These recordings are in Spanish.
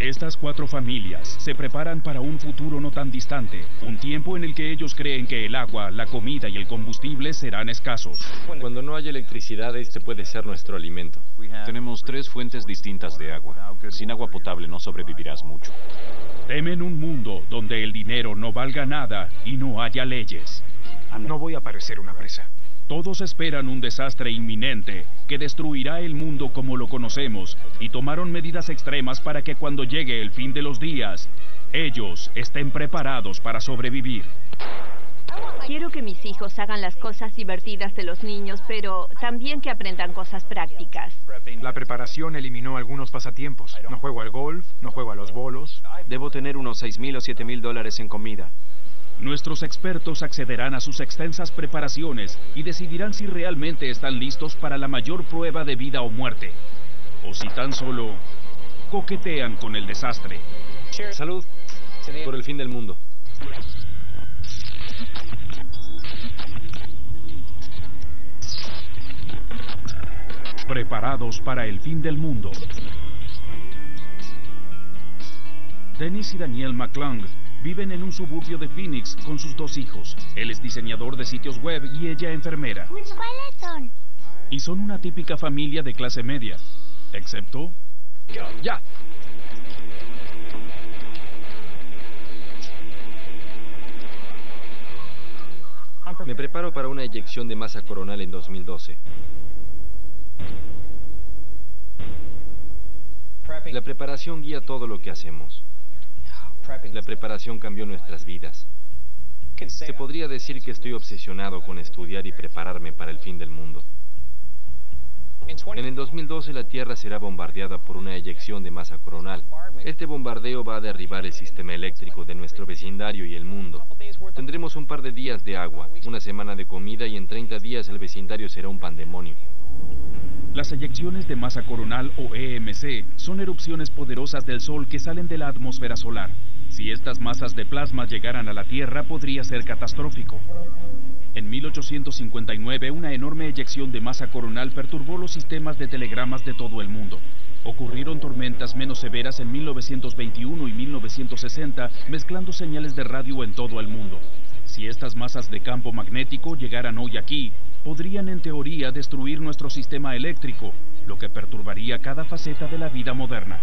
Estas cuatro familias se preparan para un futuro no tan distante, un tiempo en el que ellos creen que el agua, la comida y el combustible serán escasos. Cuando no haya electricidad, este puede ser nuestro alimento. Tenemos tres fuentes distintas de agua. Sin agua potable no sobrevivirás mucho. Temen un mundo donde el dinero no valga nada y no haya leyes. No voy a parecer una presa. Todos esperan un desastre inminente que destruirá el mundo como lo conocemos y tomaron medidas extremas para que cuando llegue el fin de los días, ellos estén preparados para sobrevivir. Quiero que mis hijos hagan las cosas divertidas de los niños, pero también que aprendan cosas prácticas. La preparación eliminó algunos pasatiempos. No juego al golf, no juego a los bolos. Debo tener unos seis mil o siete mil dólares en comida. Nuestros expertos accederán a sus extensas preparaciones y decidirán si realmente están listos para la mayor prueba de vida o muerte, o si tan solo coquetean con el desastre. Salud por el fin del mundo. Preparados para el fin del mundo. Dennis y Daniel McClung Viven en un suburbio de Phoenix con sus dos hijos. Él es diseñador de sitios web y ella enfermera. ¿Cuáles son? Y son una típica familia de clase media. Excepto... ¡Ya! Me preparo para una eyección de masa coronal en 2012. La preparación guía todo lo que hacemos. La preparación cambió nuestras vidas. Se podría decir que estoy obsesionado con estudiar y prepararme para el fin del mundo. En el 2012 la Tierra será bombardeada por una eyección de masa coronal. Este bombardeo va a derribar el sistema eléctrico de nuestro vecindario y el mundo. Tendremos un par de días de agua, una semana de comida y en 30 días el vecindario será un pandemonio. Las eyecciones de masa coronal o EMC son erupciones poderosas del Sol que salen de la atmósfera solar. Si estas masas de plasma llegaran a la Tierra podría ser catastrófico. En 1859 una enorme eyección de masa coronal perturbó los sistemas de telegramas de todo el mundo. Ocurrieron tormentas menos severas en 1921 y 1960, mezclando señales de radio en todo el mundo. Si estas masas de campo magnético llegaran hoy aquí, podrían en teoría destruir nuestro sistema eléctrico, lo que perturbaría cada faceta de la vida moderna.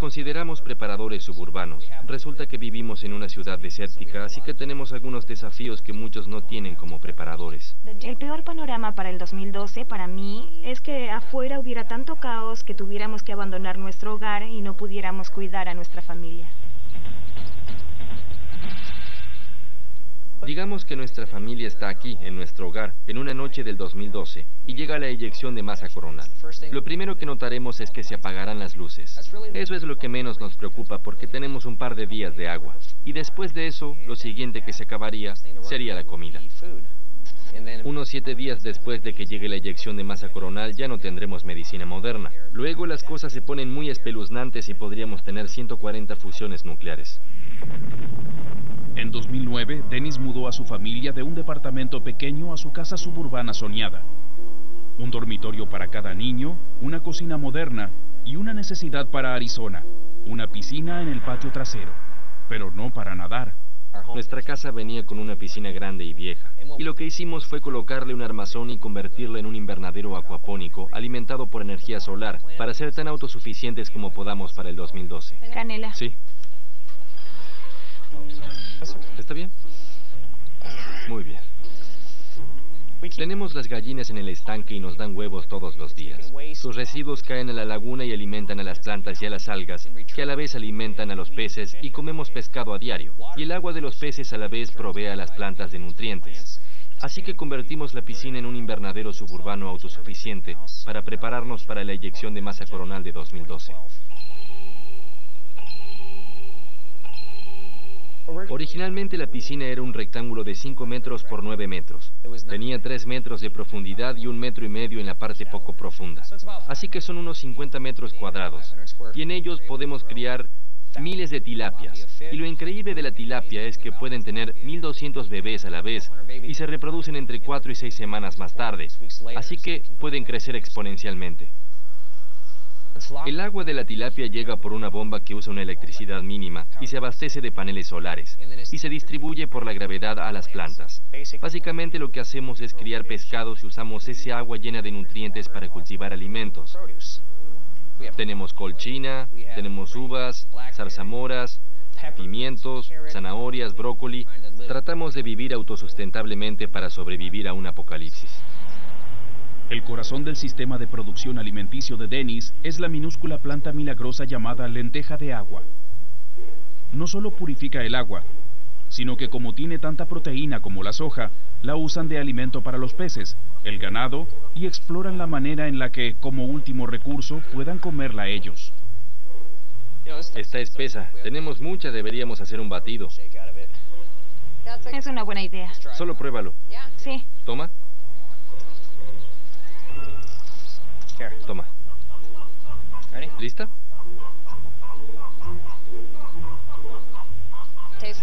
Consideramos preparadores suburbanos. Resulta que vivimos en una ciudad desértica, así que tenemos algunos desafíos que muchos no tienen como preparadores. El peor panorama para el 2012 para mí es que afuera hubiera tanto caos que tuviéramos que abandonar nuestro hogar y no pudiéramos cuidar a nuestra familia. Digamos que nuestra familia está aquí, en nuestro hogar, en una noche del 2012, y llega la eyección de masa coronal. Lo primero que notaremos es que se apagarán las luces. Eso es lo que menos nos preocupa porque tenemos un par de días de agua. Y después de eso, lo siguiente que se acabaría sería la comida. Unos siete días después de que llegue la eyección de masa coronal ya no tendremos medicina moderna. Luego las cosas se ponen muy espeluznantes y podríamos tener 140 fusiones nucleares. En 2009, Dennis mudó a su familia de un departamento pequeño a su casa suburbana soñada. Un dormitorio para cada niño, una cocina moderna y una necesidad para Arizona, una piscina en el patio trasero, pero no para nadar. Nuestra casa venía con una piscina grande y vieja, y lo que hicimos fue colocarle un armazón y convertirla en un invernadero acuapónico alimentado por energía solar para ser tan autosuficientes como podamos para el 2012. Canela. Sí. ¿Está bien? Muy bien. Tenemos las gallinas en el estanque y nos dan huevos todos los días. Sus residuos caen a la laguna y alimentan a las plantas y a las algas, que a la vez alimentan a los peces y comemos pescado a diario. Y el agua de los peces a la vez provee a las plantas de nutrientes. Así que convertimos la piscina en un invernadero suburbano autosuficiente para prepararnos para la eyección de masa coronal de 2012. Originalmente la piscina era un rectángulo de 5 metros por 9 metros. Tenía 3 metros de profundidad y un metro y medio en la parte poco profunda. Así que son unos 50 metros cuadrados. Y en ellos podemos criar miles de tilapias. Y lo increíble de la tilapia es que pueden tener 1200 bebés a la vez y se reproducen entre 4 y 6 semanas más tarde. Así que pueden crecer exponencialmente. El agua de la tilapia llega por una bomba que usa una electricidad mínima y se abastece de paneles solares y se distribuye por la gravedad a las plantas. Básicamente lo que hacemos es criar pescados y usamos ese agua llena de nutrientes para cultivar alimentos. Tenemos colchina, tenemos uvas, zarzamoras, pimientos, zanahorias, brócoli. Tratamos de vivir autosustentablemente para sobrevivir a un apocalipsis. El corazón del sistema de producción alimenticio de Dennis es la minúscula planta milagrosa llamada lenteja de agua. No solo purifica el agua, sino que como tiene tanta proteína como la soja, la usan de alimento para los peces, el ganado y exploran la manera en la que, como último recurso, puedan comerla ellos. Está espesa. Tenemos mucha, deberíamos hacer un batido. Es una buena idea. Solo pruébalo. Sí. Toma. Toma. ¿Lista?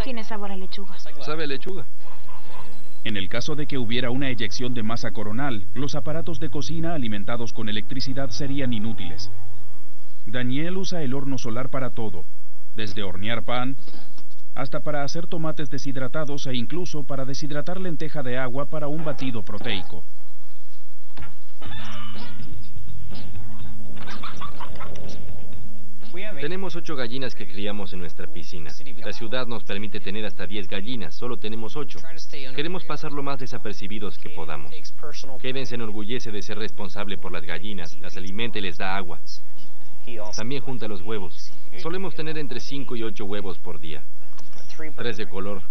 Tiene sabor a lechuga. Sabe a lechuga. En el caso de que hubiera una eyección de masa coronal, los aparatos de cocina alimentados con electricidad serían inútiles. Daniel usa el horno solar para todo, desde hornear pan hasta para hacer tomates deshidratados e incluso para deshidratar lenteja de agua para un batido proteico. Tenemos ocho gallinas que criamos en nuestra piscina. La ciudad nos permite tener hasta diez gallinas, solo tenemos ocho. Queremos pasar lo más desapercibidos que podamos. Kevin se enorgullece de ser responsable por las gallinas, las alimenta y les da agua. También junta los huevos. Solemos tener entre cinco y ocho huevos por día. Tres de color.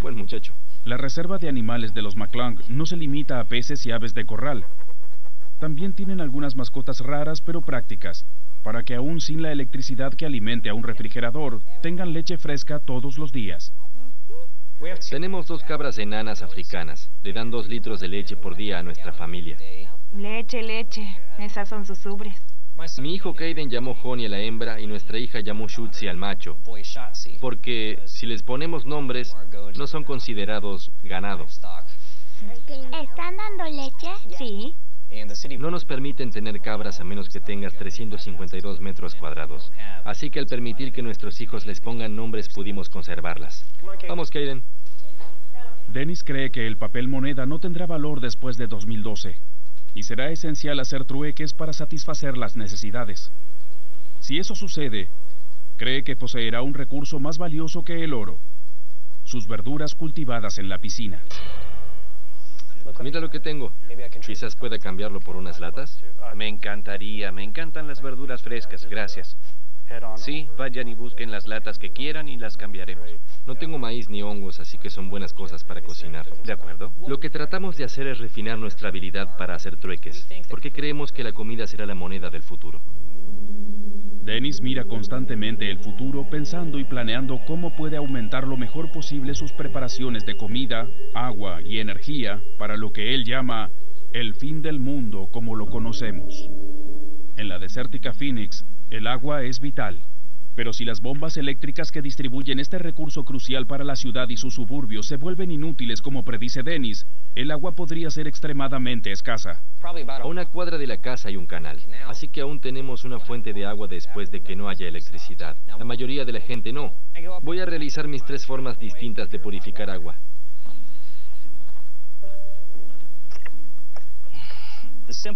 Buen muchacho. La reserva de animales de los McClung no se limita a peces y aves de corral. También tienen algunas mascotas raras pero prácticas, para que aún sin la electricidad que alimente a un refrigerador, tengan leche fresca todos los días. Tenemos dos cabras enanas africanas. Le dan dos litros de leche por día a nuestra familia. Leche, leche. Esas son sus ubres. Mi hijo Kaden llamó Honey a la hembra y nuestra hija llamó Shutzi al macho. Porque si les ponemos nombres, no son considerados ganado. ¿Están dando leche? Sí. No nos permiten tener cabras a menos que tengas 352 metros cuadrados. Así que al permitir que nuestros hijos les pongan nombres pudimos conservarlas. Vamos, Kaden. Dennis cree que el papel moneda no tendrá valor después de 2012 y será esencial hacer trueques para satisfacer las necesidades. Si eso sucede, cree que poseerá un recurso más valioso que el oro, sus verduras cultivadas en la piscina. Mira lo que tengo. Quizás pueda cambiarlo por unas latas. Me encantaría, me encantan las verduras frescas, gracias. Sí, vayan y busquen las latas que quieran y las cambiaremos. No tengo maíz ni hongos, así que son buenas cosas para cocinar. ¿De acuerdo? Lo que tratamos de hacer es refinar nuestra habilidad para hacer trueques, porque creemos que la comida será la moneda del futuro. Dennis mira constantemente el futuro pensando y planeando cómo puede aumentar lo mejor posible sus preparaciones de comida, agua y energía para lo que él llama el fin del mundo como lo conocemos. En la desértica Phoenix, el agua es vital, pero si las bombas eléctricas que distribuyen este recurso crucial para la ciudad y sus suburbios se vuelven inútiles como predice Dennis, el agua podría ser extremadamente escasa. A una cuadra de la casa hay un canal, así que aún tenemos una fuente de agua después de que no haya electricidad. La mayoría de la gente no. Voy a realizar mis tres formas distintas de purificar agua.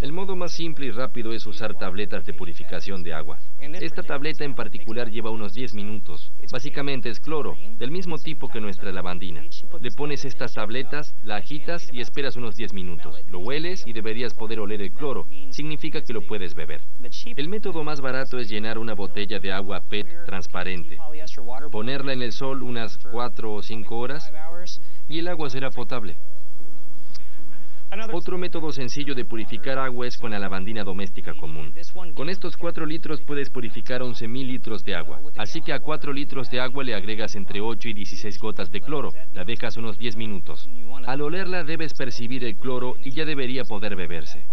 El modo más simple y rápido es usar tabletas de purificación de agua. Esta tableta en particular lleva unos 10 minutos. Básicamente es cloro, del mismo tipo que nuestra lavandina. Le pones estas tabletas, la agitas y esperas unos 10 minutos. Lo hueles y deberías poder oler el cloro. Significa que lo puedes beber. El método más barato es llenar una botella de agua PET transparente, ponerla en el sol unas 4 o 5 horas y el agua será potable. Otro método sencillo de purificar agua es con la lavandina doméstica común. Con estos 4 litros puedes purificar 11.000 litros de agua. Así que a 4 litros de agua le agregas entre 8 y 16 gotas de cloro. La dejas unos 10 minutos. Al olerla debes percibir el cloro y ya debería poder beberse.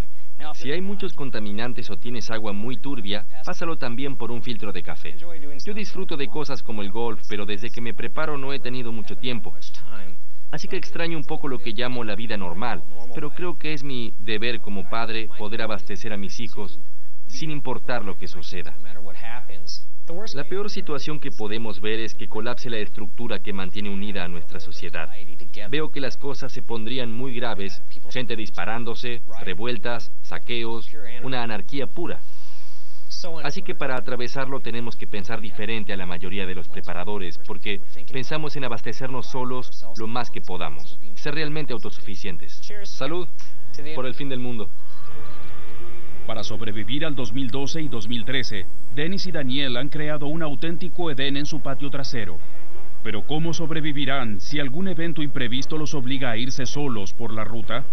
Si hay muchos contaminantes o tienes agua muy turbia, pásalo también por un filtro de café. Yo disfruto de cosas como el golf, pero desde que me preparo no he tenido mucho tiempo. Así que extraño un poco lo que llamo la vida normal, pero creo que es mi deber como padre poder abastecer a mis hijos sin importar lo que suceda. La peor situación que podemos ver es que colapse la estructura que mantiene unida a nuestra sociedad. Veo que las cosas se pondrían muy graves, gente disparándose, revueltas, saqueos, una anarquía pura. Así que para atravesarlo tenemos que pensar diferente a la mayoría de los preparadores, porque pensamos en abastecernos solos lo más que podamos, ser realmente autosuficientes. Salud por el fin del mundo. Para sobrevivir al 2012 y 2013, Dennis y Daniel han creado un auténtico Edén en su patio trasero. Pero ¿cómo sobrevivirán si algún evento imprevisto los obliga a irse solos por la ruta?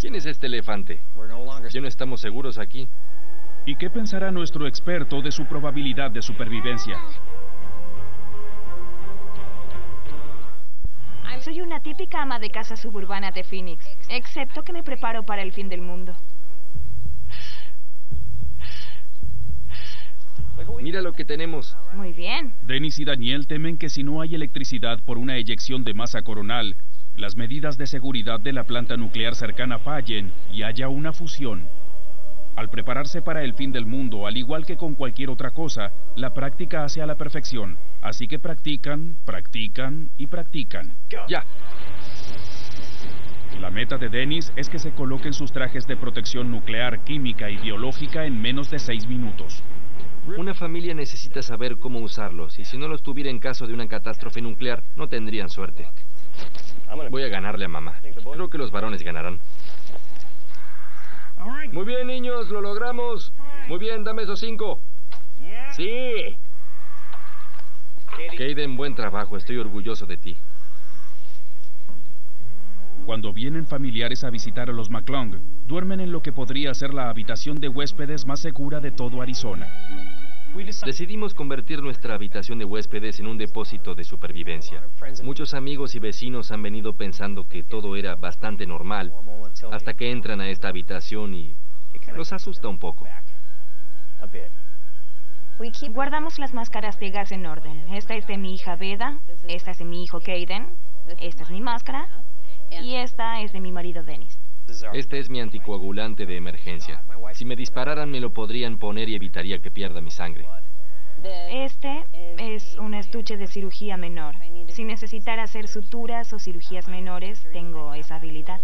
¿Quién es este elefante? Ya no estamos seguros aquí. ¿Y qué pensará nuestro experto de su probabilidad de supervivencia? Soy una típica ama de casa suburbana de Phoenix, excepto que me preparo para el fin del mundo. Mira lo que tenemos. Muy bien. Dennis y Daniel temen que si no hay electricidad por una eyección de masa coronal, las medidas de seguridad de la planta nuclear cercana fallen y haya una fusión. Al prepararse para el fin del mundo, al igual que con cualquier otra cosa, la práctica hace a la perfección. Así que practican, practican y practican. Ya. La meta de Dennis es que se coloquen sus trajes de protección nuclear, química y biológica en menos de seis minutos. Una familia necesita saber cómo usarlos, y si no los tuviera en caso de una catástrofe nuclear, no tendrían suerte. Voy a ganarle a mamá. Creo que los varones ganarán. Muy bien, niños, lo logramos. Muy bien, dame esos cinco. Sí. Kaden, buen trabajo, estoy orgulloso de ti. Cuando vienen familiares a visitar a los McClung, duermen en lo que podría ser la habitación de huéspedes más segura de todo Arizona. Decidimos convertir nuestra habitación de huéspedes en un depósito de supervivencia. Muchos amigos y vecinos han venido pensando que todo era bastante normal, hasta que entran a esta habitación y los asusta un poco. Guardamos las máscaras de gas en orden. Esta es de mi hija Beda, esta es de mi hijo Kaden, esta es mi máscara y esta es de mi marido Dennis. Este es mi anticoagulante de emergencia. Si me dispararan me lo podrían poner y evitaría que pierda mi sangre. Este es un estuche de cirugía menor. Si necesitara hacer suturas o cirugías menores, tengo esa habilidad.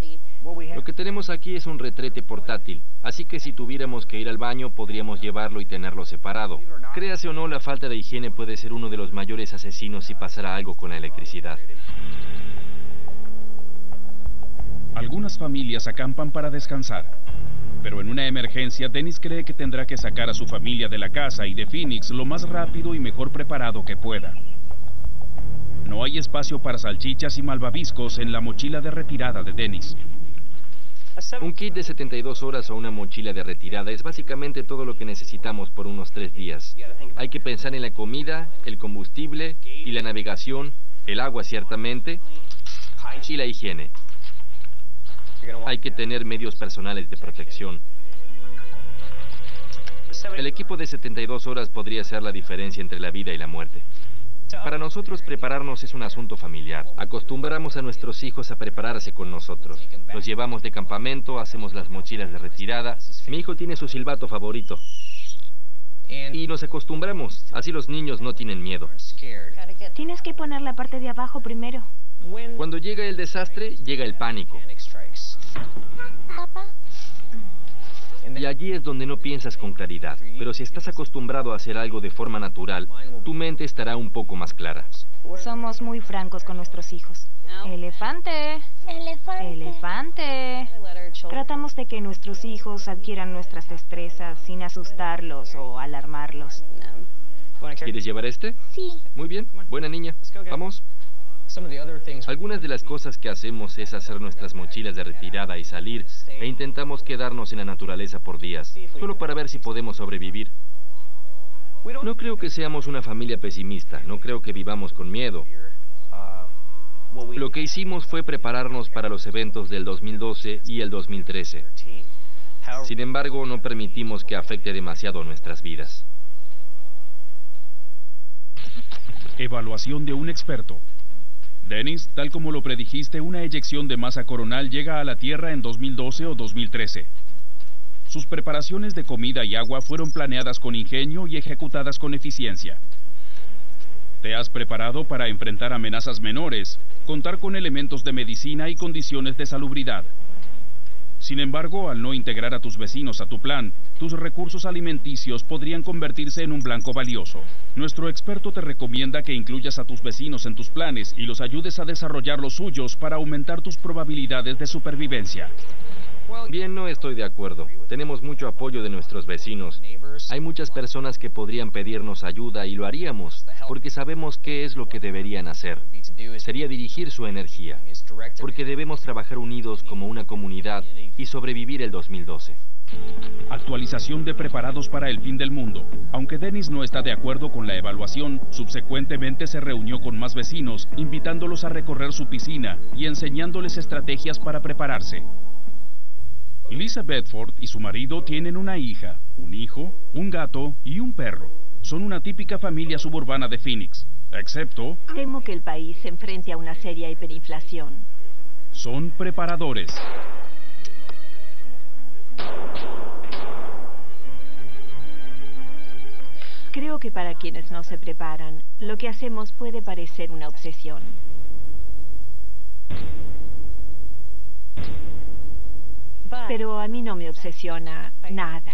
Lo que tenemos aquí es un retrete portátil, así que si tuviéramos que ir al baño podríamos llevarlo y tenerlo separado. Créase o no, la falta de higiene puede ser uno de los mayores asesinos si pasara algo con la electricidad. Algunas familias acampan para descansar. Pero en una emergencia, Dennis cree que tendrá que sacar a su familia de la casa y de Phoenix lo más rápido y mejor preparado que pueda. No hay espacio para salchichas y malvaviscos en la mochila de retirada de Dennis. Un kit de 72 horas o una mochila de retirada es básicamente todo lo que necesitamos por unos tres días. Hay que pensar en la comida, el combustible y la navegación, el agua ciertamente, y la higiene. Hay que tener medios personales de protección. El equipo de 72 horas podría ser la diferencia entre la vida y la muerte. Para nosotros prepararnos es un asunto familiar. Acostumbramos a nuestros hijos a prepararse con nosotros. Los llevamos de campamento, hacemos las mochilas de retirada. Mi hijo tiene su silbato favorito. Y nos acostumbramos. Así los niños no tienen miedo. Tienes que poner la parte de abajo primero. Cuando llega el desastre, llega el pánico. Papá, Y allí es donde no piensas con claridad. Pero si estás acostumbrado a hacer algo de forma natural, tu mente estará un poco más clara. Somos muy francos con nuestros hijos. Elefante. elefante. Elefante. Tratamos de que nuestros hijos adquieran nuestras destrezas sin asustarlos o alarmarlos. ¿Quieres llevar este? Sí. Muy bien, buena niña. Vamos. Algunas de las cosas que hacemos es hacer nuestras mochilas de retirada y salir, e intentamos quedarnos en la naturaleza por días, solo para ver si podemos sobrevivir. No creo que seamos una familia pesimista, no creo que vivamos con miedo. Lo que hicimos fue prepararnos para los eventos del 2012 y el 2013. Sin embargo, no permitimos que afecte demasiado nuestras vidas. Evaluación de un experto. Dennis, tal como lo predijiste, una eyección de masa coronal llega a la Tierra en 2012 o 2013. Sus preparaciones de comida y agua fueron planeadas con ingenio y ejecutadas con eficiencia. Te has preparado para enfrentar amenazas menores, contar con elementos de medicina y condiciones de salubridad. Sin embargo, al no integrar a tus vecinos a tu plan, tus recursos alimenticios podrían convertirse en un blanco valioso. Nuestro experto te recomienda que incluyas a tus vecinos en tus planes y los ayudes a desarrollar los suyos para aumentar tus probabilidades de supervivencia. Bien, no estoy de acuerdo. Tenemos mucho apoyo de nuestros vecinos. Hay muchas personas que podrían pedirnos ayuda y lo haríamos, porque sabemos qué es lo que deberían hacer. Sería dirigir su energía, porque debemos trabajar unidos como una comunidad y sobrevivir el 2012. Actualización de preparados para el fin del mundo. Aunque Dennis no está de acuerdo con la evaluación, subsecuentemente se reunió con más vecinos, invitándolos a recorrer su piscina y enseñándoles estrategias para prepararse. Lisa Bedford y su marido tienen una hija, un hijo, un gato y un perro. Son una típica familia suburbana de Phoenix, excepto... Temo que el país se enfrente a una seria hiperinflación. Son preparadores. Creo que para quienes no se preparan, lo que hacemos puede parecer una obsesión. Pero a mí no me obsesiona nada.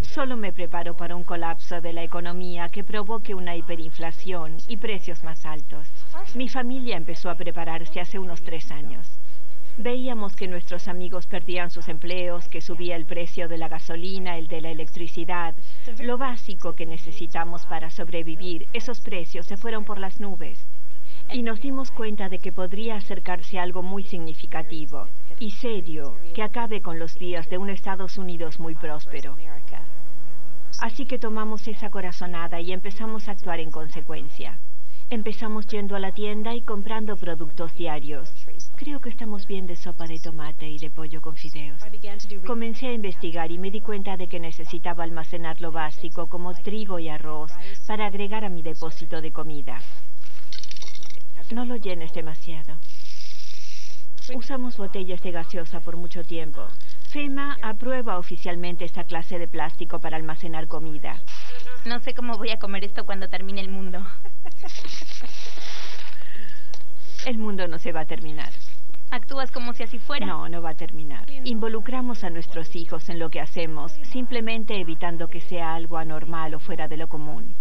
Solo me preparo para un colapso de la economía que provoque una hiperinflación y precios más altos. Mi familia empezó a prepararse hace unos tres años. Veíamos que nuestros amigos perdían sus empleos, que subía el precio de la gasolina, el de la electricidad. Lo básico que necesitamos para sobrevivir, esos precios se fueron por las nubes. Y nos dimos cuenta de que podría acercarse algo muy significativo y serio que acabe con los días de un Estados Unidos muy próspero. Así que tomamos esa corazonada y empezamos a actuar en consecuencia. Empezamos yendo a la tienda y comprando productos diarios. Creo que estamos bien de sopa de tomate y de pollo con fideos. Comencé a investigar y me di cuenta de que necesitaba almacenar lo básico como trigo y arroz para agregar a mi depósito de comida. No lo llenes demasiado. Usamos botellas de gaseosa por mucho tiempo. FEMA aprueba oficialmente esta clase de plástico para almacenar comida. No sé cómo voy a comer esto cuando termine el mundo. El mundo no se va a terminar. ¿Actúas como si así fuera? No, no va a terminar. Involucramos a nuestros hijos en lo que hacemos, simplemente evitando que sea algo anormal o fuera de lo común.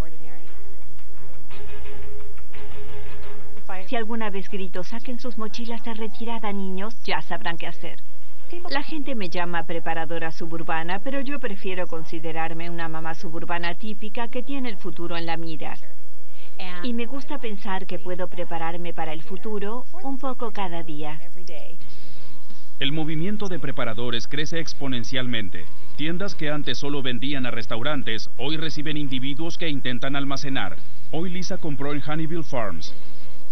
Si alguna vez grito, saquen sus mochilas de retirada, niños, ya sabrán qué hacer. La gente me llama preparadora suburbana, pero yo prefiero considerarme una mamá suburbana típica que tiene el futuro en la mira. Y me gusta pensar que puedo prepararme para el futuro un poco cada día. El movimiento de preparadores crece exponencialmente. Tiendas que antes solo vendían a restaurantes, hoy reciben individuos que intentan almacenar. Hoy Lisa compró en Honeyville Farms,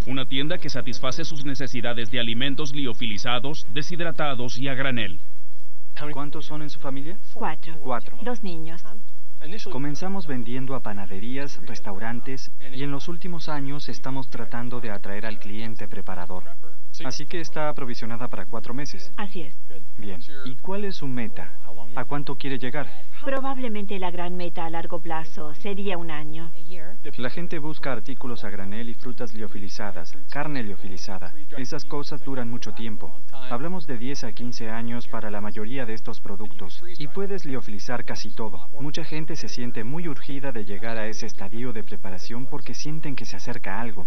una tienda que satisface sus necesidades de alimentos liofilizados, deshidratados y a granel. ¿Cuántos son en su familia? Cuatro. Cuatro. Dos niños. Comenzamos vendiendo a panaderías, restaurantes y en los últimos años estamos tratando de atraer al cliente preparador. Así que está aprovisionada para cuatro meses. Así es. Bien. ¿Y cuál es su meta? ¿A cuánto quiere llegar? Probablemente la gran meta a largo plazo sería un año. La gente busca artículos a granel y frutas liofilizadas, carne liofilizada. Esas cosas duran mucho tiempo. Hablamos de 10 a 15 años para la mayoría de estos productos. Y puedes liofilizar casi todo. Mucha gente se siente muy urgida de llegar a ese estadio de preparación porque sienten que se acerca algo.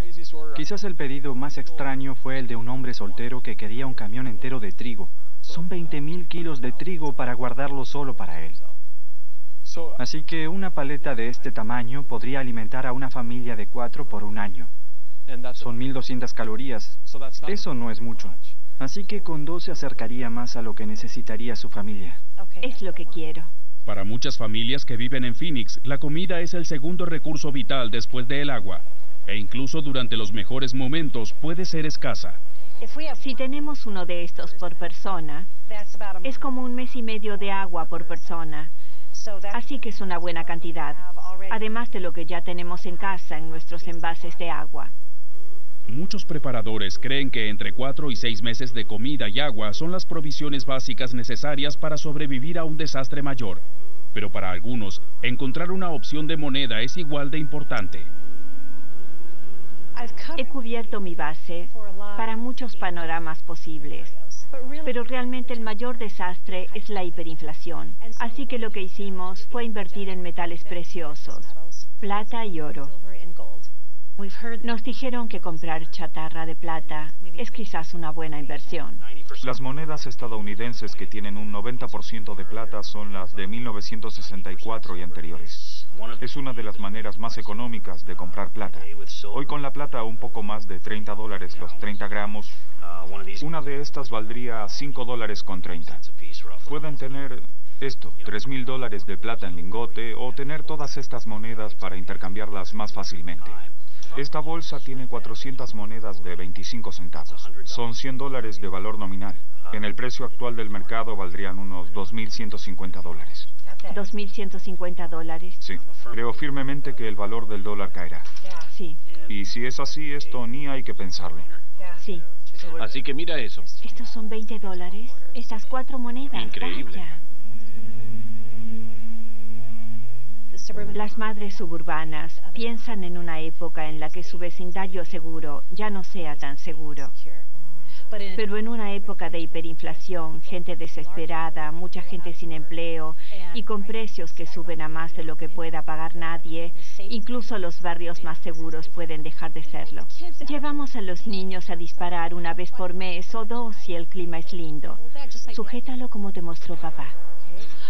Quizás el pedido más extraño fue el de un hombre soltero que quería un camión entero de trigo. Son 20.000 kilos de trigo para guardarlo solo para él. Así que una paleta de este tamaño podría alimentar a una familia de cuatro por un año. Son 1.200 calorías. Eso no es mucho. Así que con dos se acercaría más a lo que necesitaría su familia. Es lo que quiero. Para muchas familias que viven en Phoenix, la comida es el segundo recurso vital después del agua, e incluso durante los mejores momentos puede ser escasa. Si tenemos uno de estos por persona, es como un mes y medio de agua por persona. Así que es una buena cantidad, además de lo que ya tenemos en casa en nuestros envases de agua. Muchos preparadores creen que entre cuatro y seis meses de comida y agua son las provisiones básicas necesarias para sobrevivir a un desastre mayor. Pero para algunos, encontrar una opción de moneda es igual de importante. He cubierto mi base para muchos panoramas posibles, pero realmente el mayor desastre es la hiperinflación. Así que lo que hicimos fue invertir en metales preciosos, plata y oro. Nos dijeron que comprar chatarra de plata es quizás una buena inversión. Las monedas estadounidenses que tienen un 90% de plata son las de 1964 y anteriores. Es una de las maneras más económicas de comprar plata. Hoy con la plata un poco más de 30 dólares los 30 gramos, una de estas valdría 5 dólares con 30. Pueden tener esto, 3 mil dólares de plata en lingote o tener todas estas monedas para intercambiarlas más fácilmente. Esta bolsa tiene 400 monedas de 25 centavos. Son 100 dólares de valor nominal. En el precio actual del mercado valdrían unos 2.150 dólares. ¿2.150 dólares? Sí. Creo firmemente que el valor del dólar caerá. Sí. Y si es así, esto ni hay que pensarlo. Sí. Así que mira eso. ¿Estos son 20 dólares? Estas cuatro monedas. Increíble. Vaya. Las madres suburbanas piensan en una época en la que su vecindario seguro ya no sea tan seguro. Pero en una época de hiperinflación, gente desesperada, mucha gente sin empleo y con precios que suben a más de lo que pueda pagar nadie, incluso los barrios más seguros pueden dejar de serlo. Llevamos a los niños a disparar una vez por mes o dos si el clima es lindo. Sujétalo como te mostró papá.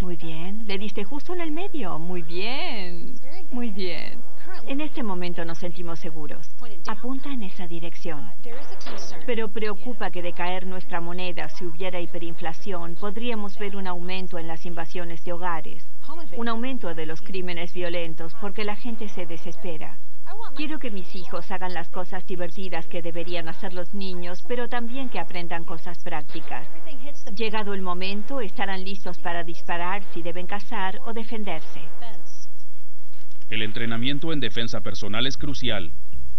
Muy bien. Le diste justo en el medio. Muy bien. Muy bien. En este momento nos sentimos seguros. Apunta en esa dirección. Pero preocupa que de caer nuestra moneda si hubiera hiperinflación, podríamos ver un aumento en las invasiones de hogares, un aumento de los crímenes violentos porque la gente se desespera. Quiero que mis hijos hagan las cosas divertidas que deberían hacer los niños, pero también que aprendan cosas prácticas. Llegado el momento, estarán listos para disparar si deben cazar o defenderse. El entrenamiento en defensa personal es crucial,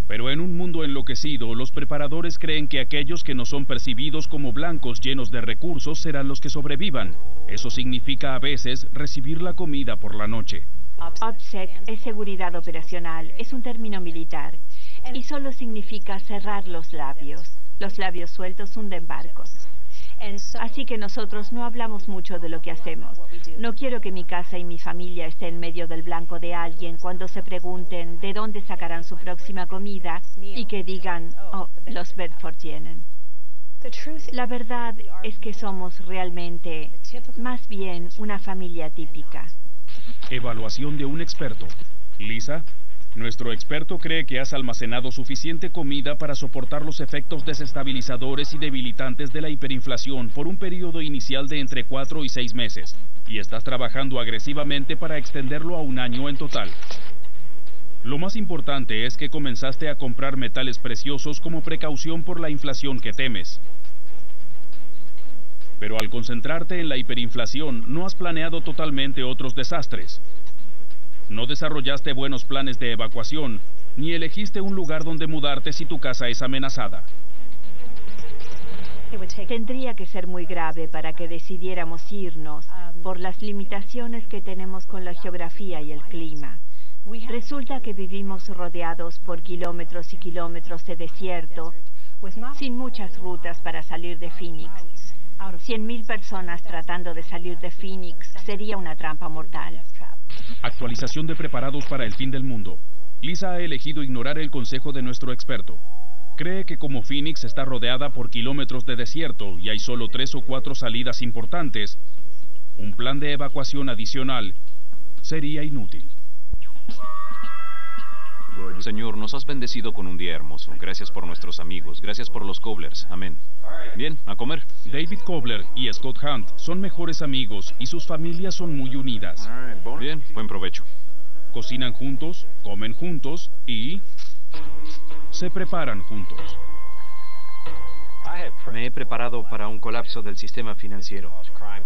pero en un mundo enloquecido, los preparadores creen que aquellos que no son percibidos como blancos llenos de recursos serán los que sobrevivan. Eso significa a veces recibir la comida por la noche. OPSEC es seguridad operacional, es un término militar y solo significa cerrar los labios. Los labios sueltos hunden barcos. Así que nosotros no hablamos mucho de lo que hacemos. No quiero que mi casa y mi familia estén en medio del blanco de alguien cuando se pregunten de dónde sacarán su próxima comida y que digan, oh, los Bedford tienen. La verdad es que somos realmente más bien una familia típica. Evaluación de un experto. Lisa, nuestro experto cree que has almacenado suficiente comida para soportar los efectos desestabilizadores y debilitantes de la hiperinflación por un periodo inicial de entre 4 y 6 meses, y estás trabajando agresivamente para extenderlo a un año en total. Lo más importante es que comenzaste a comprar metales preciosos como precaución por la inflación que temes. Pero al concentrarte en la hiperinflación, no has planeado totalmente otros desastres. No desarrollaste buenos planes de evacuación, ni elegiste un lugar donde mudarte si tu casa es amenazada. Tendría que ser muy grave para que decidiéramos irnos por las limitaciones que tenemos con la geografía y el clima. Resulta que vivimos rodeados por kilómetros y kilómetros de desierto, sin muchas rutas para salir de Phoenix. Cien mil personas tratando de salir de Phoenix sería una trampa mortal. Actualización de preparados para el fin del mundo. Lisa ha elegido ignorar el consejo de nuestro experto. Cree que como Phoenix está rodeada por kilómetros de desierto y hay solo tres o cuatro salidas importantes, un plan de evacuación adicional sería inútil. Señor, nos has bendecido con un día hermoso. Gracias por nuestros amigos. Gracias por los Coblers. Amén. Bien, a comer. David Kobler y Scott Hunt son mejores amigos y sus familias son muy unidas. Bien, buen provecho. Cocinan juntos, comen juntos y se preparan juntos. Me he preparado para un colapso del sistema financiero.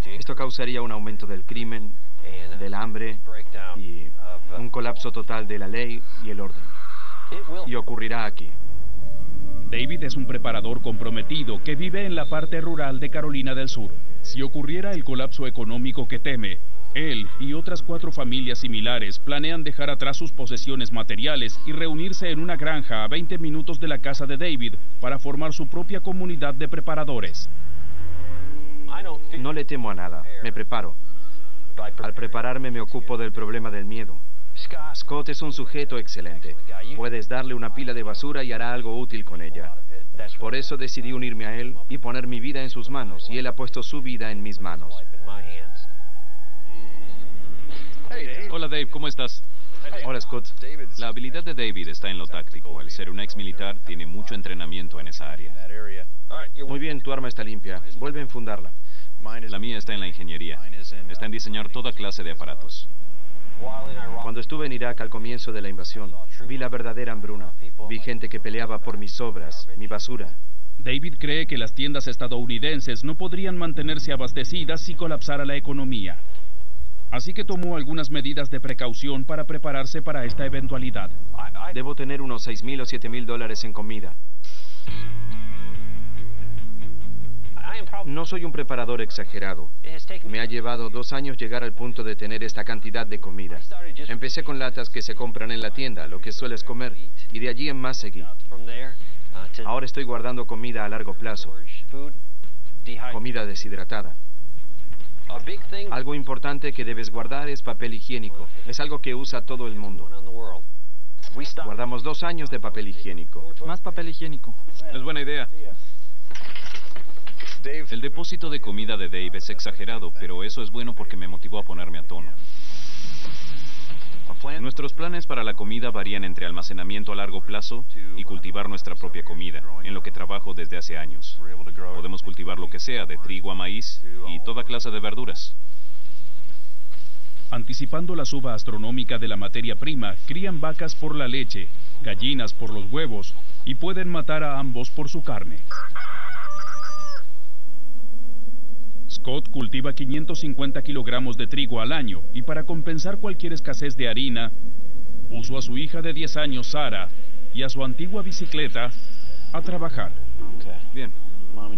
Esto causaría un aumento del crimen, del hambre y un colapso total de la ley y el orden. Y ocurrirá aquí. David es un preparador comprometido que vive en la parte rural de Carolina del Sur. Si ocurriera el colapso económico que teme, él y otras cuatro familias similares planean dejar atrás sus posesiones materiales y reunirse en una granja a 20 minutos de la casa de David para formar su propia comunidad de preparadores. No le temo a nada, me preparo. Al prepararme me ocupo del problema del miedo. Scott es un sujeto excelente. Puedes darle una pila de basura y hará algo útil con ella. Por eso decidí unirme a él y poner mi vida en sus manos, y él ha puesto su vida en mis manos. Hola Dave, ¿cómo estás? Hola Scott. La habilidad de David está en lo táctico. Al ser un ex militar, tiene mucho entrenamiento en esa área. Muy bien, tu arma está limpia. Vuelve a enfundarla. La mía está en la ingeniería. Está en diseñar toda clase de aparatos. Cuando estuve en Irak al comienzo de la invasión, vi la verdadera hambruna. Vi gente que peleaba por mis obras, mi basura. David cree que las tiendas estadounidenses no podrían mantenerse abastecidas si colapsara la economía. Así que tomó algunas medidas de precaución para prepararse para esta eventualidad. Debo tener unos seis mil o siete mil dólares en comida. No soy un preparador exagerado. Me ha llevado dos años llegar al punto de tener esta cantidad de comida. Empecé con latas que se compran en la tienda, lo que sueles comer, y de allí en más seguí. Ahora estoy guardando comida a largo plazo. Comida deshidratada. Algo importante que debes guardar es papel higiénico. Es algo que usa todo el mundo. Guardamos dos años de papel higiénico. Más papel higiénico. Es buena idea. El depósito de comida de Dave es exagerado, pero eso es bueno porque me motivó a ponerme a tono. Nuestros planes para la comida varían entre almacenamiento a largo plazo y cultivar nuestra propia comida, en lo que trabajo desde hace años. Podemos cultivar lo que sea, de trigo a maíz y toda clase de verduras. Anticipando la suba astronómica de la materia prima, crían vacas por la leche, gallinas por los huevos y pueden matar a ambos por su carne. Scott cultiva 550 kilogramos de trigo al año y para compensar cualquier escasez de harina, puso a su hija de 10 años, Sara, y a su antigua bicicleta a trabajar. Bien.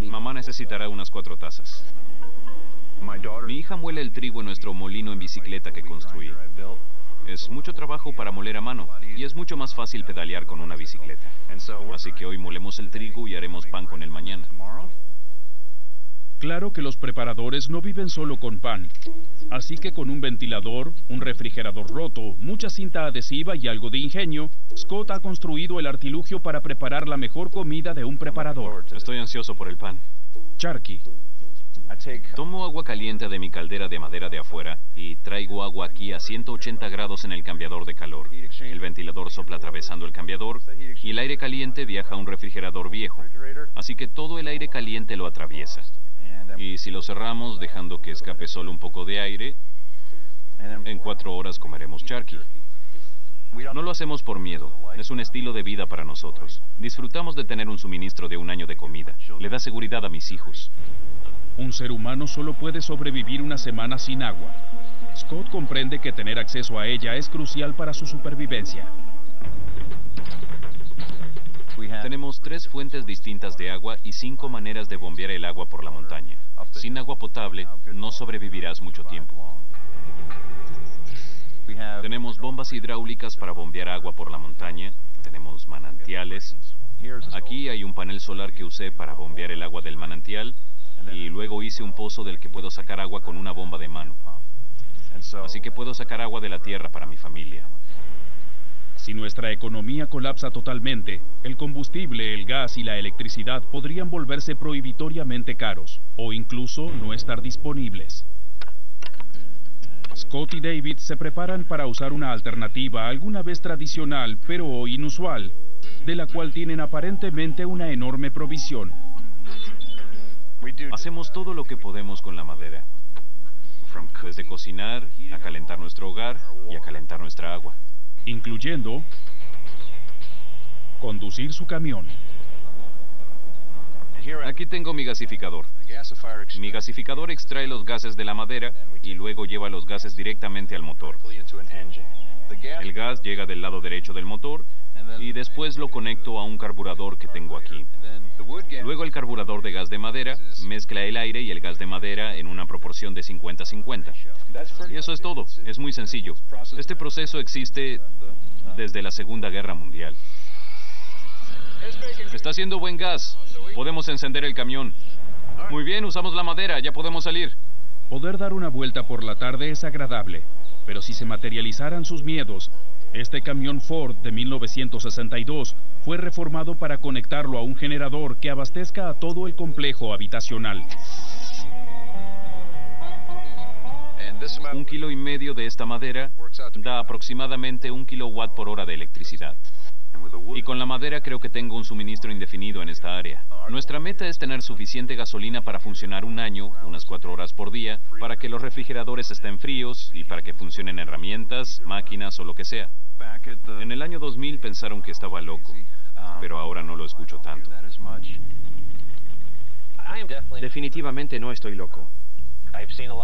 Mamá necesitará unas cuatro tazas. Mi hija muele el trigo en nuestro molino en bicicleta que construí. Es mucho trabajo para moler a mano y es mucho más fácil pedalear con una bicicleta. Así que hoy molemos el trigo y haremos pan con él mañana. Claro que los preparadores no viven solo con pan, así que con un ventilador, un refrigerador roto, mucha cinta adhesiva y algo de ingenio, Scott ha construido el artilugio para preparar la mejor comida de un preparador. Estoy ansioso por el pan. Charky. Tomo agua caliente de mi caldera de madera de afuera y traigo agua aquí a 180 grados en el cambiador de calor. El ventilador sopla atravesando el cambiador y el aire caliente viaja a un refrigerador viejo. Así que todo el aire caliente lo atraviesa. Y si lo cerramos dejando que escape solo un poco de aire, en cuatro horas comeremos charqui. No lo hacemos por miedo, es un estilo de vida para nosotros. Disfrutamos de tener un suministro de un año de comida. Le da seguridad a mis hijos. Un ser humano solo puede sobrevivir una semana sin agua. Scott comprende que tener acceso a ella es crucial para su supervivencia. Tenemos tres fuentes distintas de agua y cinco maneras de bombear el agua por la montaña. Sin agua potable, no sobrevivirás mucho tiempo. Tenemos bombas hidráulicas para bombear agua por la montaña. Tenemos manantiales. Aquí hay un panel solar que usé para bombear el agua del manantial. Y luego hice un pozo del que puedo sacar agua con una bomba de mano. Así que puedo sacar agua de la tierra para mi familia. Si nuestra economía colapsa totalmente, el combustible, el gas y la electricidad podrían volverse prohibitoriamente caros o incluso no estar disponibles. Scott y David se preparan para usar una alternativa alguna vez tradicional pero inusual, de la cual tienen aparentemente una enorme provisión. Hacemos todo lo que podemos con la madera, desde cocinar, a calentar nuestro hogar y a calentar nuestra agua incluyendo conducir su camión. Aquí tengo mi gasificador. Mi gasificador extrae los gases de la madera y luego lleva los gases directamente al motor. El gas llega del lado derecho del motor y después lo conecto a un carburador que tengo aquí. Luego el carburador de gas de madera mezcla el aire y el gas de madera en una proporción de 50-50. Y eso es todo, es muy sencillo. Este proceso existe desde la Segunda Guerra Mundial. Está haciendo buen gas. Podemos encender el camión. Muy bien, usamos la madera, ya podemos salir. Poder dar una vuelta por la tarde es agradable, pero si se materializaran sus miedos, este camión Ford de 1962 fue reformado para conectarlo a un generador que abastezca a todo el complejo habitacional. Un kilo y medio de esta madera da aproximadamente un kilowatt por hora de electricidad. Y con la madera creo que tengo un suministro indefinido en esta área. Nuestra meta es tener suficiente gasolina para funcionar un año, unas cuatro horas por día, para que los refrigeradores estén fríos y para que funcionen herramientas, máquinas o lo que sea. En el año 2000 pensaron que estaba loco, pero ahora no lo escucho tanto. Definitivamente no estoy loco.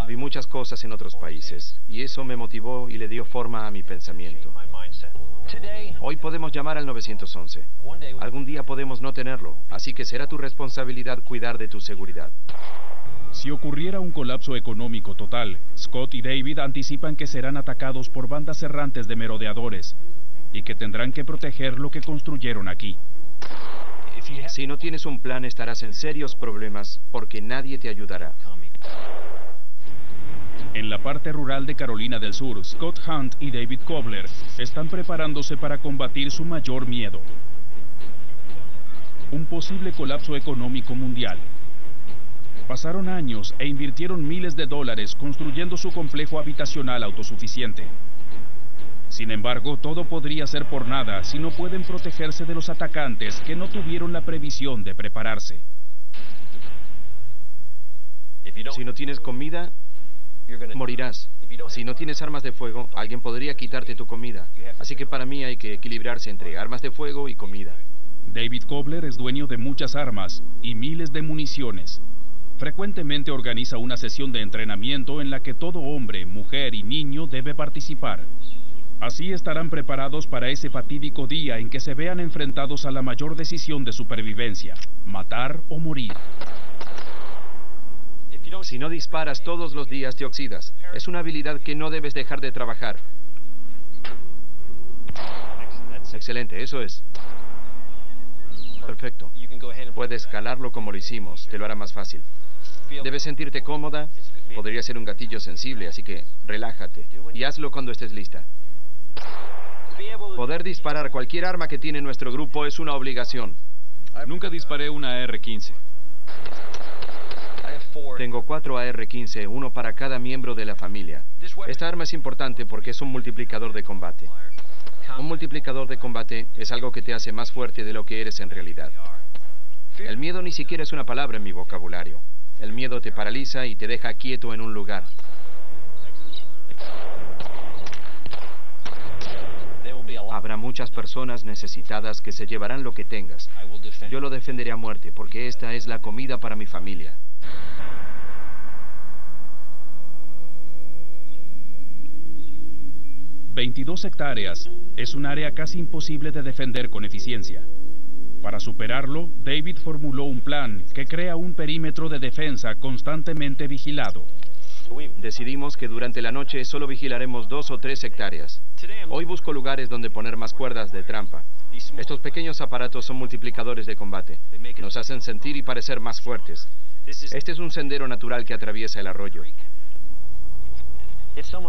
Vi muchas cosas en otros países y eso me motivó y le dio forma a mi pensamiento. Hoy podemos llamar al 911. Algún día podemos no tenerlo, así que será tu responsabilidad cuidar de tu seguridad. Si ocurriera un colapso económico total, Scott y David anticipan que serán atacados por bandas errantes de merodeadores y que tendrán que proteger lo que construyeron aquí. Si no tienes un plan estarás en serios problemas porque nadie te ayudará. En la parte rural de Carolina del Sur, Scott Hunt y David Kobler están preparándose para combatir su mayor miedo. Un posible colapso económico mundial. Pasaron años e invirtieron miles de dólares construyendo su complejo habitacional autosuficiente. Sin embargo, todo podría ser por nada si no pueden protegerse de los atacantes que no tuvieron la previsión de prepararse. Si no tienes comida, morirás. Si no tienes armas de fuego, alguien podría quitarte tu comida. Así que para mí hay que equilibrarse entre armas de fuego y comida. David Kobler es dueño de muchas armas y miles de municiones. Frecuentemente organiza una sesión de entrenamiento en la que todo hombre, mujer y niño debe participar. Así estarán preparados para ese fatídico día en que se vean enfrentados a la mayor decisión de supervivencia, matar o morir. Si no disparas todos los días te oxidas. Es una habilidad que no debes dejar de trabajar. Excelente, eso es. Perfecto. Puedes escalarlo como lo hicimos, te lo hará más fácil. Debes sentirte cómoda. Podría ser un gatillo sensible, así que relájate y hazlo cuando estés lista. Poder disparar cualquier arma que tiene nuestro grupo es una obligación. Nunca disparé una AR-15. Tengo cuatro AR-15, uno para cada miembro de la familia. Esta arma es importante porque es un multiplicador de combate. Un multiplicador de combate es algo que te hace más fuerte de lo que eres en realidad. El miedo ni siquiera es una palabra en mi vocabulario. El miedo te paraliza y te deja quieto en un lugar. Habrá muchas personas necesitadas que se llevarán lo que tengas. Yo lo defenderé a muerte porque esta es la comida para mi familia. 22 hectáreas es un área casi imposible de defender con eficiencia. Para superarlo, David formuló un plan que crea un perímetro de defensa constantemente vigilado. Decidimos que durante la noche solo vigilaremos dos o tres hectáreas. Hoy busco lugares donde poner más cuerdas de trampa. Estos pequeños aparatos son multiplicadores de combate. Nos hacen sentir y parecer más fuertes. Este es un sendero natural que atraviesa el arroyo.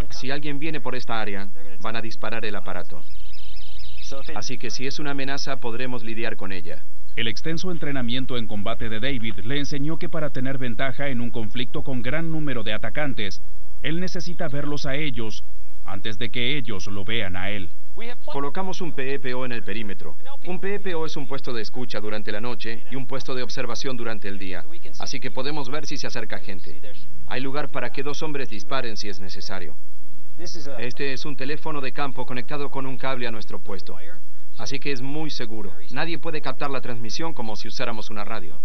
Si alguien viene por esta área, van a disparar el aparato. Así que si es una amenaza, podremos lidiar con ella. El extenso entrenamiento en combate de David le enseñó que para tener ventaja en un conflicto con gran número de atacantes, él necesita verlos a ellos antes de que ellos lo vean a él. Colocamos un PEPO en el perímetro. Un PEPO es un puesto de escucha durante la noche y un puesto de observación durante el día, así que podemos ver si se acerca gente. Hay lugar para que dos hombres disparen si es necesario. Este es un teléfono de campo conectado con un cable a nuestro puesto. Así que es muy seguro. Nadie puede captar la transmisión como si usáramos una radio.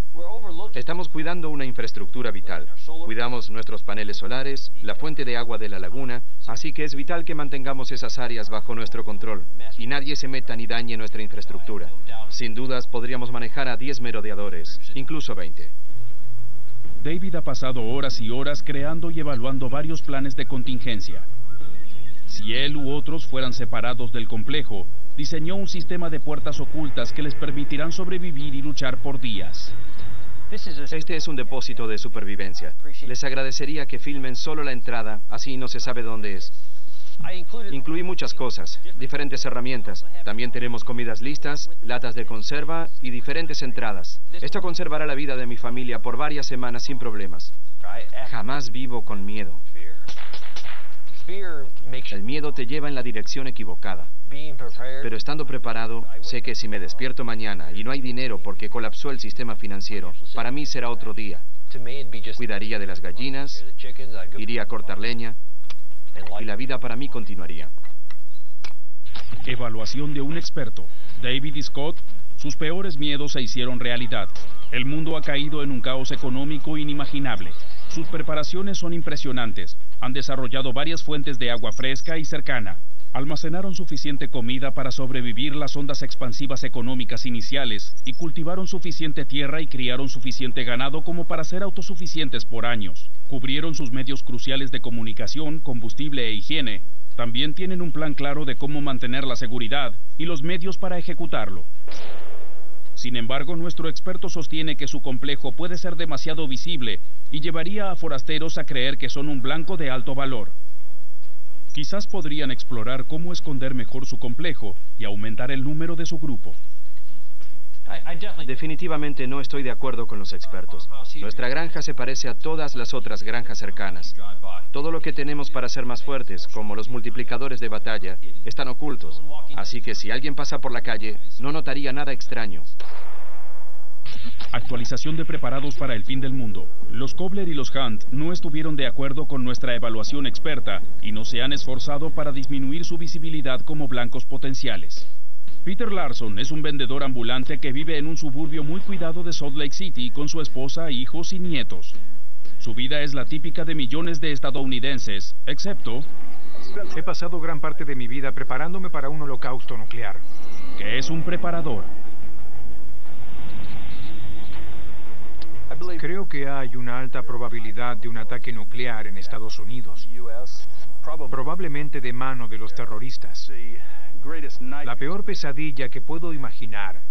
Estamos cuidando una infraestructura vital. Cuidamos nuestros paneles solares, la fuente de agua de la laguna, así que es vital que mantengamos esas áreas bajo nuestro control y nadie se meta ni dañe nuestra infraestructura. Sin dudas podríamos manejar a 10 merodeadores, incluso 20. David ha pasado horas y horas creando y evaluando varios planes de contingencia. Si él u otros fueran separados del complejo, diseñó un sistema de puertas ocultas que les permitirán sobrevivir y luchar por días. Este es un depósito de supervivencia. Les agradecería que filmen solo la entrada, así no se sabe dónde es. Incluí muchas cosas, diferentes herramientas. También tenemos comidas listas, latas de conserva y diferentes entradas. Esto conservará la vida de mi familia por varias semanas sin problemas. Jamás vivo con miedo. El miedo te lleva en la dirección equivocada. Pero estando preparado, sé que si me despierto mañana y no hay dinero porque colapsó el sistema financiero, para mí será otro día. Cuidaría de las gallinas, iría a cortar leña y la vida para mí continuaría. Evaluación de un experto. David Scott, sus peores miedos se hicieron realidad. El mundo ha caído en un caos económico inimaginable. Sus preparaciones son impresionantes. Han desarrollado varias fuentes de agua fresca y cercana. Almacenaron suficiente comida para sobrevivir las ondas expansivas económicas iniciales y cultivaron suficiente tierra y criaron suficiente ganado como para ser autosuficientes por años. Cubrieron sus medios cruciales de comunicación, combustible e higiene. También tienen un plan claro de cómo mantener la seguridad y los medios para ejecutarlo. Sin embargo, nuestro experto sostiene que su complejo puede ser demasiado visible y llevaría a forasteros a creer que son un blanco de alto valor. Quizás podrían explorar cómo esconder mejor su complejo y aumentar el número de su grupo. Definitivamente no estoy de acuerdo con los expertos. Nuestra granja se parece a todas las otras granjas cercanas. Todo lo que tenemos para ser más fuertes, como los multiplicadores de batalla, están ocultos. Así que si alguien pasa por la calle, no notaría nada extraño. Actualización de preparados para el fin del mundo. Los Kobler y los Hunt no estuvieron de acuerdo con nuestra evaluación experta y no se han esforzado para disminuir su visibilidad como blancos potenciales. Peter Larson es un vendedor ambulante que vive en un suburbio muy cuidado de Salt Lake City con su esposa, hijos y nietos. Su vida es la típica de millones de estadounidenses, excepto... He pasado gran parte de mi vida preparándome para un holocausto nuclear. Que es un preparador. Creo que hay una alta probabilidad de un ataque nuclear en Estados Unidos, probablemente de mano de los terroristas. La peor pesadilla que puedo imaginar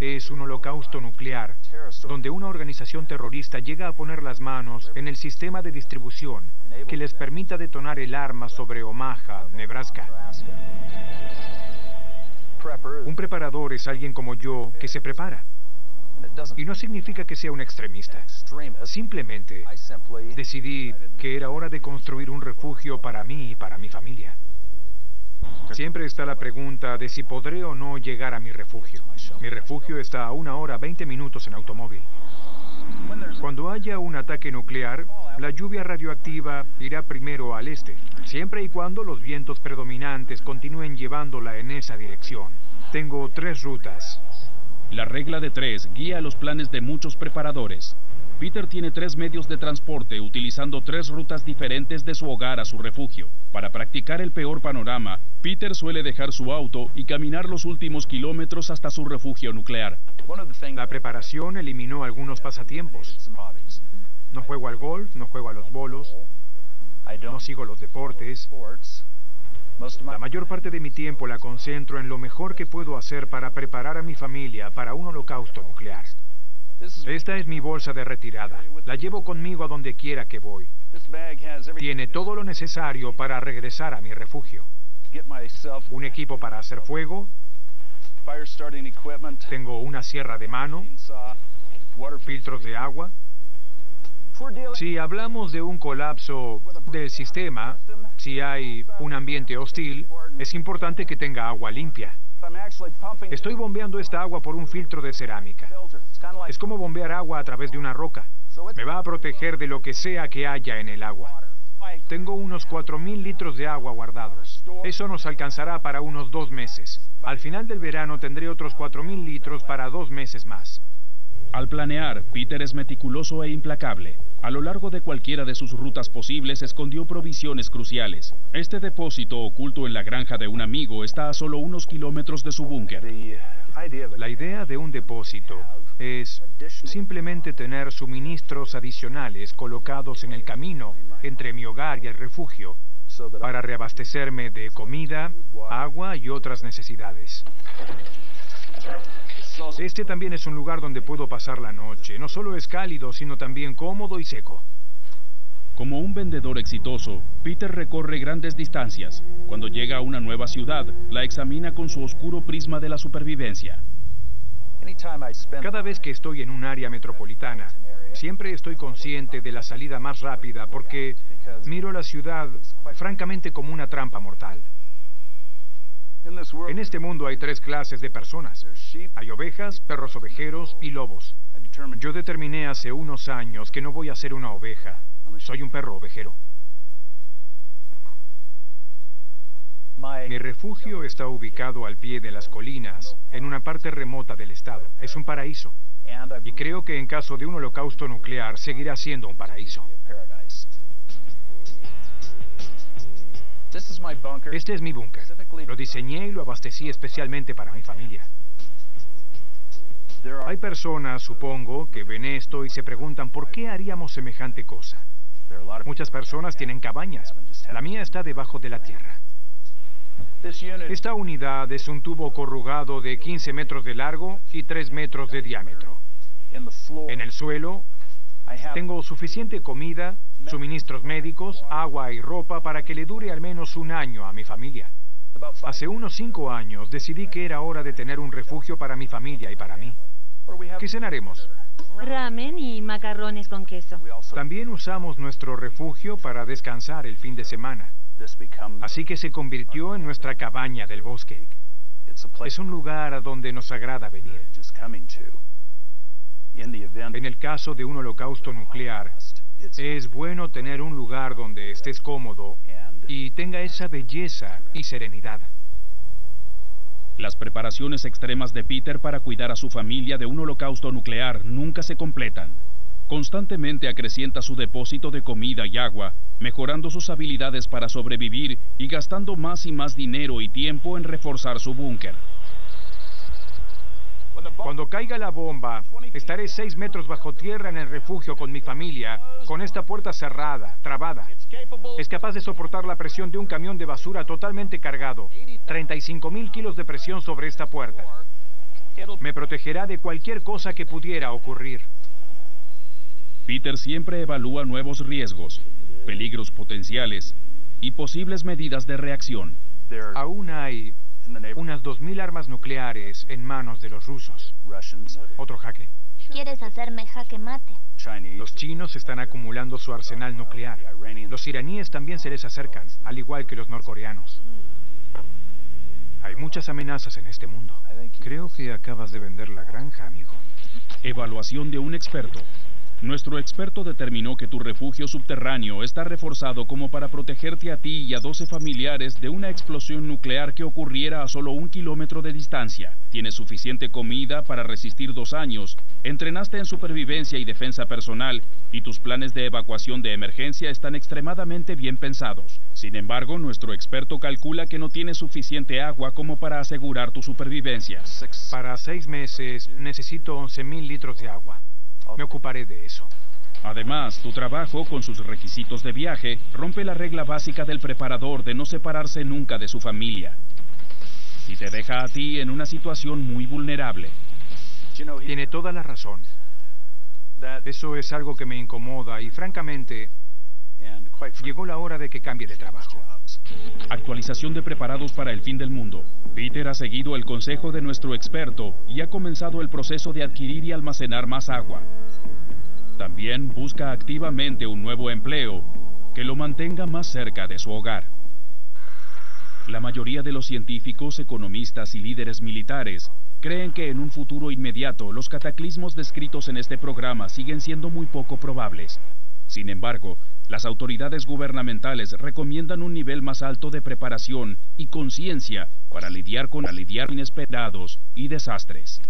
es un holocausto nuclear, donde una organización terrorista llega a poner las manos en el sistema de distribución que les permita detonar el arma sobre Omaha, Nebraska. Un preparador es alguien como yo que se prepara. Y no significa que sea un extremista. Simplemente decidí que era hora de construir un refugio para mí y para mi familia. Siempre está la pregunta de si podré o no llegar a mi refugio. Mi refugio está a una hora 20 minutos en automóvil. Cuando haya un ataque nuclear, la lluvia radioactiva irá primero al este, siempre y cuando los vientos predominantes continúen llevándola en esa dirección. Tengo tres rutas. La regla de tres guía los planes de muchos preparadores. Peter tiene tres medios de transporte utilizando tres rutas diferentes de su hogar a su refugio. Para practicar el peor panorama, Peter suele dejar su auto y caminar los últimos kilómetros hasta su refugio nuclear. La preparación eliminó algunos pasatiempos. No juego al golf, no juego a los bolos, no sigo los deportes. La mayor parte de mi tiempo la concentro en lo mejor que puedo hacer para preparar a mi familia para un holocausto nuclear. Esta es mi bolsa de retirada. La llevo conmigo a donde quiera que voy. Tiene todo lo necesario para regresar a mi refugio. Un equipo para hacer fuego. Tengo una sierra de mano. Filtros de agua. Si hablamos de un colapso del sistema, si hay un ambiente hostil, es importante que tenga agua limpia. Estoy bombeando esta agua por un filtro de cerámica. Es como bombear agua a través de una roca. Me va a proteger de lo que sea que haya en el agua. Tengo unos 4.000 litros de agua guardados. Eso nos alcanzará para unos dos meses. Al final del verano tendré otros 4.000 litros para dos meses más. Al planear, Peter es meticuloso e implacable. A lo largo de cualquiera de sus rutas posibles escondió provisiones cruciales. Este depósito oculto en la granja de un amigo está a solo unos kilómetros de su búnker. La idea de un depósito es simplemente tener suministros adicionales colocados en el camino entre mi hogar y el refugio para reabastecerme de comida, agua y otras necesidades. Este también es un lugar donde puedo pasar la noche. No solo es cálido, sino también cómodo y seco. Como un vendedor exitoso, Peter recorre grandes distancias. Cuando llega a una nueva ciudad, la examina con su oscuro prisma de la supervivencia. Cada vez que estoy en un área metropolitana, siempre estoy consciente de la salida más rápida porque miro la ciudad francamente como una trampa mortal. En este mundo hay tres clases de personas. Hay ovejas, perros ovejeros y lobos. Yo determiné hace unos años que no voy a ser una oveja. Soy un perro ovejero. Mi refugio está ubicado al pie de las colinas, en una parte remota del estado. Es un paraíso. Y creo que en caso de un holocausto nuclear seguirá siendo un paraíso. Este es mi búnker. Lo diseñé y lo abastecí especialmente para mi familia. Hay personas, supongo, que ven esto y se preguntan por qué haríamos semejante cosa. Muchas personas tienen cabañas. La mía está debajo de la tierra. Esta unidad es un tubo corrugado de 15 metros de largo y 3 metros de diámetro. En el suelo tengo suficiente comida, suministros médicos, agua y ropa para que le dure al menos un año a mi familia. Hace unos cinco años decidí que era hora de tener un refugio para mi familia y para mí. ¿Qué cenaremos? Ramen y macarrones con queso. También usamos nuestro refugio para descansar el fin de semana. Así que se convirtió en nuestra cabaña del bosque. Es un lugar a donde nos agrada venir. En el caso de un holocausto nuclear, es bueno tener un lugar donde estés cómodo y tenga esa belleza y serenidad. Las preparaciones extremas de Peter para cuidar a su familia de un holocausto nuclear nunca se completan. Constantemente acrecienta su depósito de comida y agua, mejorando sus habilidades para sobrevivir y gastando más y más dinero y tiempo en reforzar su búnker. Cuando caiga la bomba, estaré seis metros bajo tierra en el refugio con mi familia, con esta puerta cerrada, trabada. Es capaz de soportar la presión de un camión de basura totalmente cargado. 35 mil kilos de presión sobre esta puerta. Me protegerá de cualquier cosa que pudiera ocurrir. Peter siempre evalúa nuevos riesgos, peligros potenciales y posibles medidas de reacción. Aún hay unas 2.000 armas nucleares en manos de los rusos. Otro jaque. ¿Quieres hacerme jaque mate? Los chinos están acumulando su arsenal nuclear. Los iraníes también se les acercan, al igual que los norcoreanos. Hay muchas amenazas en este mundo. Creo que acabas de vender la granja, amigo. Evaluación de un experto. Nuestro experto determinó que tu refugio subterráneo está reforzado como para protegerte a ti y a 12 familiares de una explosión nuclear que ocurriera a solo un kilómetro de distancia. Tienes suficiente comida para resistir dos años, entrenaste en supervivencia y defensa personal y tus planes de evacuación de emergencia están extremadamente bien pensados. Sin embargo, nuestro experto calcula que no tienes suficiente agua como para asegurar tu supervivencia. Para seis meses necesito 11.000 litros de agua. Me ocuparé de eso. Además, tu trabajo, con sus requisitos de viaje, rompe la regla básica del preparador de no separarse nunca de su familia. Y te deja a ti en una situación muy vulnerable. Tiene toda la razón. Eso es algo que me incomoda y francamente llegó la hora de que cambie de trabajo. Actualización de preparados para el fin del mundo. Peter ha seguido el consejo de nuestro experto y ha comenzado el proceso de adquirir y almacenar más agua. También busca activamente un nuevo empleo que lo mantenga más cerca de su hogar. La mayoría de los científicos, economistas y líderes militares creen que en un futuro inmediato los cataclismos descritos en este programa siguen siendo muy poco probables. Sin embargo, Las autoridades gubernamentales recomiendan un nivel más alto de preparación y conciencia para lidiar con lidiar inesperados y desastres.